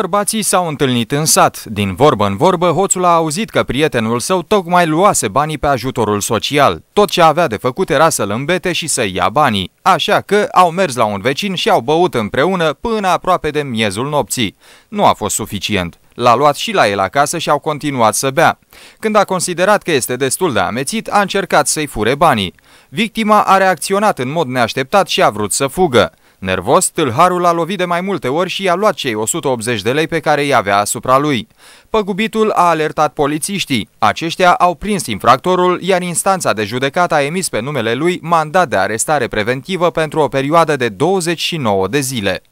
Bărbații s-au întâlnit în sat. Din vorbă în vorbă, hoțul a auzit că prietenul său tocmai luase banii pe ajutorul social. Tot ce avea de făcut era să-l îmbete și să ia banii. Așa că au mers la un vecin și au băut împreună până aproape de miezul nopții. Nu a fost suficient. L-a luat și la el acasă și au continuat să bea. Când a considerat că este destul de amețit, a încercat să-i fure banii. Victima a reacționat în mod neașteptat și a vrut să fugă. Nervos, tâlharul a lovit de mai multe ori și i-a luat cei 180 de lei pe care îi avea asupra lui. Păgubitul a alertat polițiștii. Aceștia au prins infractorul, iar instanța de judecată a emis pe numele lui mandat de arestare preventivă pentru o perioadă de 29 de zile.